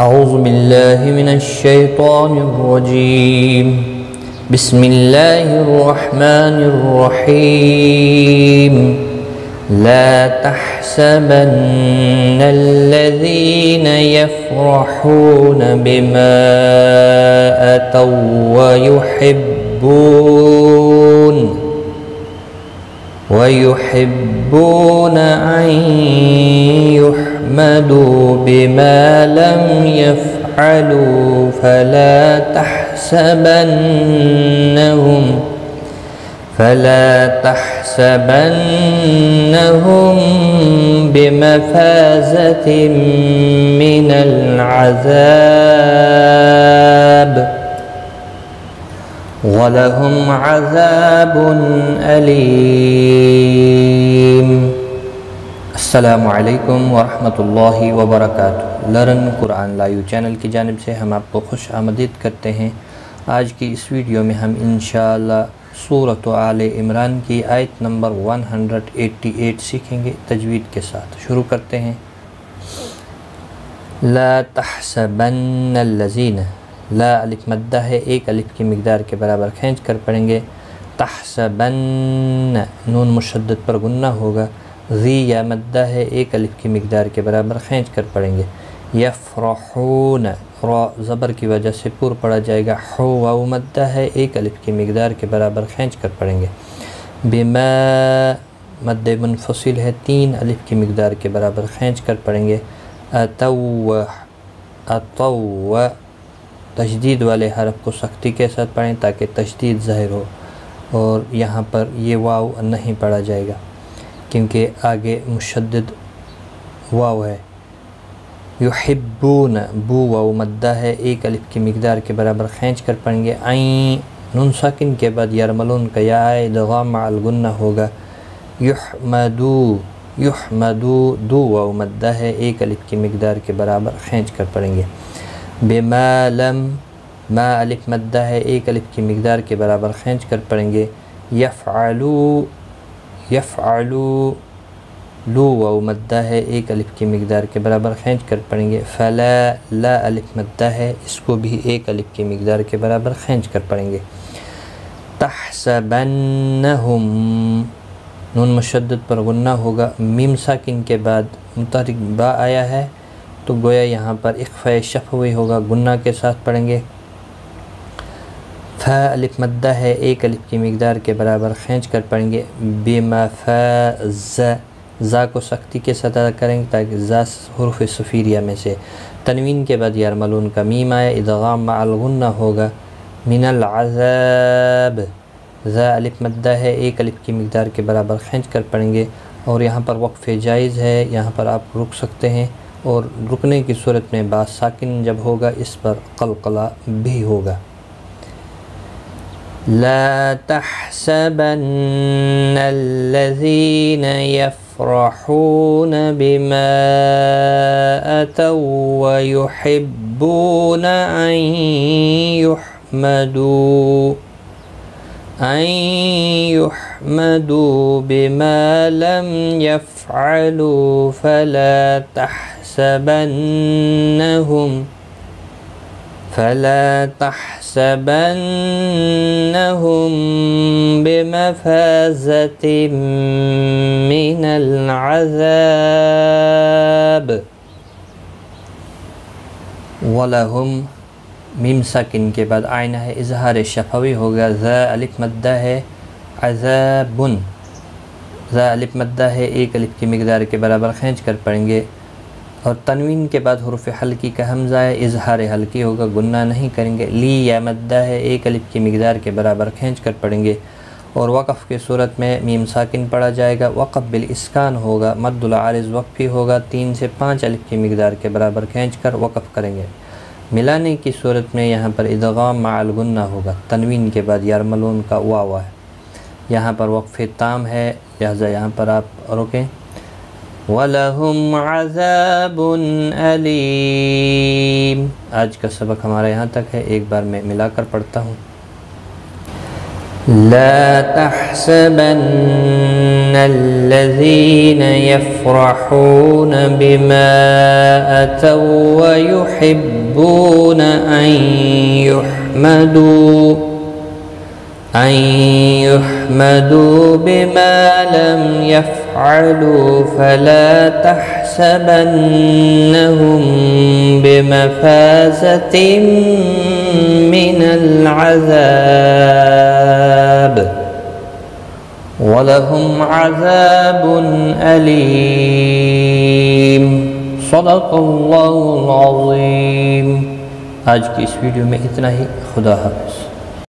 أعوذ بالله من الشيطان الرجيم. بسم الله الرحمن الرحيم. لا تحسبن الذين يفرحون بما أتوا ويحبون ويحبون أن يحمدوا بما لم يفعلوا فلا تحسبنهم فلا تحسبنهم بمفازة من العذاب ولهم عذاب أليم. السلام علیکم ورحمۃ اللہ وبرکاتہ۔ لرن قرآن لائیو چینل کی جانب سے ہم آپ کو خوش آمدید کرتے ہیں۔ آج کی اس ویڈیو میں ہم انشاءاللہ سورۃ آل عمران کی آیت نمبر 188 سیکھیں گے تجوید کے ساتھ۔ شروع کرتے ہیں۔ لا تحسبن الذین۔ لا الف مدہ ہے، ایک الف کی مقدار کے برابر کھینچ کر پڑھیں گے۔ تحسبن، نون مشدد پر گنہ ہوگا۔ ذی یا مدہ ہے، ایک الف کی مقدار کے برابر کھینچ کر پڑھیں گے۔ یفرحون را زبر کی وجہ سے پور پڑا جائے گا۔ حو، واو مدہ ہے، ایک الف کی مقدار کے برابر کھینچ کر پڑھیں گے۔ بما مد منفصل ہے، تین الف کی مقدار کے برابر کھینچ کر پڑھیں گے۔ اتو اتو تشدید والے حرف کو سختی کے ساتھ پڑھیں تاکہ تشدید ظاہر ہو اور یہاں پر یہ واو نہیں پڑھا جائے گا۔ کیونکہ آگے مشدد واو ہے۔ یحبون، بو واو مدہ ہے، ایک الف کی مقدار کے برابر کھینچ کر پڑھیں گے۔ آئیں نون ساکن کے بعد یرملون کا یا ادغام مع الگنہ ہوگا۔ یحمدو یحمدو، دو واو مدہ ہے، ایک الف کی مقدار کے برابر کھینچ کر پڑھیں گے۔ بما لم، ما الف مدہ ہے، ایک الف کی مقدار کے برابر کھینچ کر پڑھیں گے۔ یفعلو یفعلو لو واو مدہ ہے، ایک الف کی مقدار کے برابر کھینچ کر پڑھیں گے۔ فلا لا الف مدہ ہے، اس کو بھی ایک الف کی مقدار کے برابر کھینچ کر پڑھیں گے۔ تحسبنہم۔ نون مشدد پر غنہ ہوگا۔ میم ساکن کے بعد متحرک با آیا ہے، تو گویا یہاں پر اخفاء شفوی ہوگا۔ گنہ کے ساتھ پڑھیں گے۔ ف الف مدہ ہے، ایک الف کی مقدار کے برابر کھینچ کر پڑھیں گے۔ بما ف زا کو سختی کے ساتھ کریں گے تاکہ زا حروف صفیریہ میں سے۔ تنوین کے بعد یارملون کا میم آیا ادغام مع الغنہ ہوگا۔ من العذاب، زا الف مدہ ہے، ایک الف کی مقدار کے برابر کھینچ کر پڑھیں گے۔ اور یہاں پر وقف جائز ہے، یہاں پر آپ رک سکتے ہیں۔ اور رکنے کی صورت میں بعض ساکن جب ہوگا، اس پر قلقلہ بھی ہوگا۔ لا تحسبن الذين يفرحون بما أتوا ويحبون أن يحمدوا أن يحمدوا بما لم يفعلوا. فلا تحسبنهم فلا تحسبنهم بمفازة من العذاب ولهم میم ساکن کے بعد آئینہ ہے اظہار شفوی ہوگا ذا الف مدہ ہے عذابن ذا الف مدہ ہے ایک الف کی مقدار کے برابر کھینچ کر پڑھیں گے اور تنوین کے بعد حروف حلقی کا حمزہ ہے، اظہار حلقی ہوگا، گناہ نہیں کریں گے۔ لی یا مدہ ہے، ایک الف کی مقدار کے برابر کھینچ کر پڑھیں گے۔ اور وقف کی صورت میں میم ساکن پڑھا جائے گا۔ وقف بالاسکان ہوگا، مد العارض وقفی ہوگا۔ تین سے پانچ الف کی مقدار کے برابر کھینچ کر وقف کریں گے۔ ملانے کی صورت میں یہاں پر ادغام مع الگنہ ہوگا۔ تنوین کے بعد یارملون کا واوا ہے۔ یہاں پر وقف تام ہے، لہذا یہاں پر آپ روکیں ولهم عذاب أليم. آج کا سبق ہمارا یہاں تک ہے ایک بار میں ملا کر پڑھتا ہوں۔ لا تحسبن الذين يفرحون بما أتوا ويحبون أن يحمدوا. أن يحمدوا بما لم يفعلوا فلا تحسبنهم بمفازة من العذاب ولهم عذاب أليم. صدق الله العظيم. آج کی اس ویڈیو میں اتنا ہی. خدا حافظ.